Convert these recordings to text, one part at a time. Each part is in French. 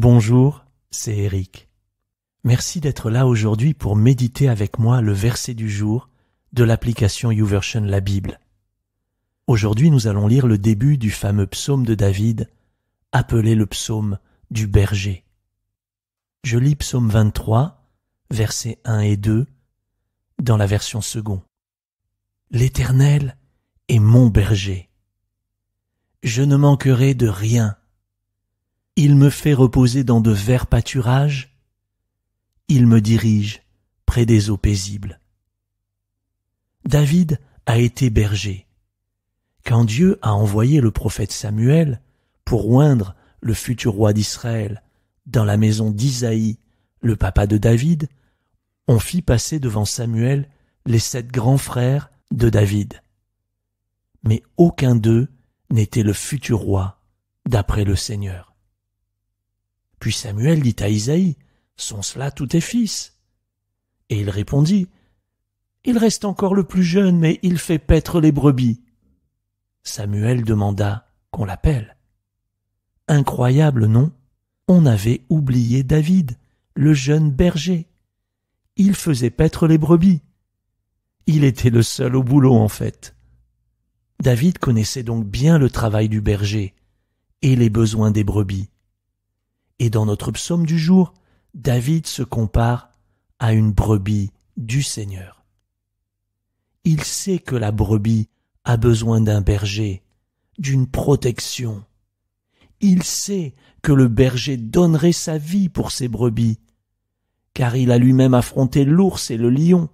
Bonjour, c'est Eric. Merci d'être là aujourd'hui pour méditer avec moi le verset du jour de l'application YouVersion La Bible. Aujourd'hui, nous allons lire le début du fameux psaume de David, appelé le psaume du berger. Je lis psaume 23, versets 1 et 2, dans la version second. L'Éternel est mon berger. Je ne manquerai de rien. Il me fait reposer dans de verts pâturages. Il me dirige près des eaux paisibles. David a été berger. Quand Dieu a envoyé le prophète Samuel pour oindre le futur roi d'Israël dans la maison d'Isaïe, le papa de David, on fit passer devant Samuel les sept grands frères de David. Mais aucun d'eux n'était le futur roi d'après le Seigneur. Puis Samuel dit à Isaïe, Sont cela tous tes fils? Et il répondit, Il reste encore le plus jeune, mais il fait paître les brebis. Samuel demanda qu'on l'appelle. Incroyable, non? On avait oublié David, le jeune berger. Il faisait paître les brebis. Il était le seul au boulot, en fait. David connaissait donc bien le travail du berger et les besoins des brebis. Et dans notre psaume du jour, David se compare à une brebis du Seigneur. Il sait que la brebis a besoin d'un berger, d'une protection. Il sait que le berger donnerait sa vie pour ses brebis, car il a lui-même affronté l'ours et le lion.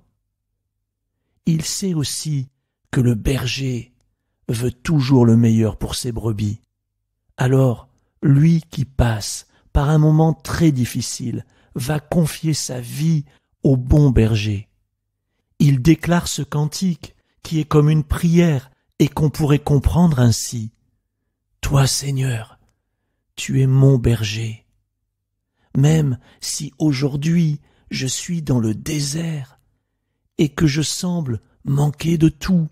Il sait aussi que le berger veut toujours le meilleur pour ses brebis. Alors, lui qui passe par un moment très difficile, va confier sa vie au bon berger. Il déclare ce cantique qui est comme une prière et qu'on pourrait comprendre ainsi. Toi, Seigneur, tu es mon berger. Même si aujourd'hui je suis dans le désert et que je semble manquer de tout,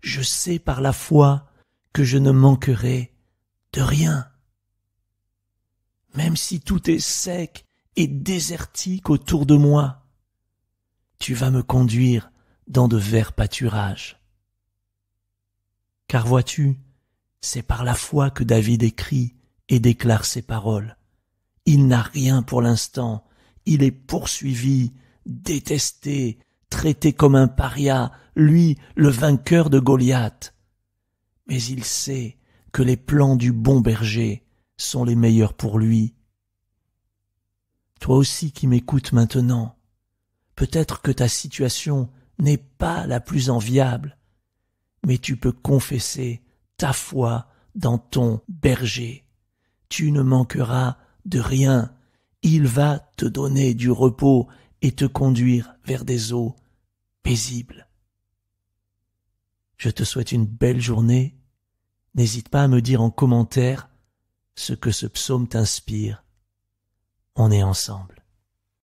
je sais par la foi que je ne manquerai de rien même si tout est sec et désertique autour de moi, tu vas me conduire dans de verts pâturages. Car vois-tu, c'est par la foi que David écrit et déclare ses paroles. Il n'a rien pour l'instant, il est poursuivi, détesté, traité comme un paria, lui le vainqueur de Goliath. Mais il sait que les plans du bon berger sont les meilleurs pour lui. Toi aussi qui m'écoutes maintenant, peut-être que ta situation n'est pas la plus enviable, mais tu peux confesser ta foi dans ton berger. Tu ne manqueras de rien. Il va te donner du repos et te conduire vers des eaux paisibles. Je te souhaite une belle journée. N'hésite pas à me dire en commentaire ce que ce psaume t'inspire. On est ensemble.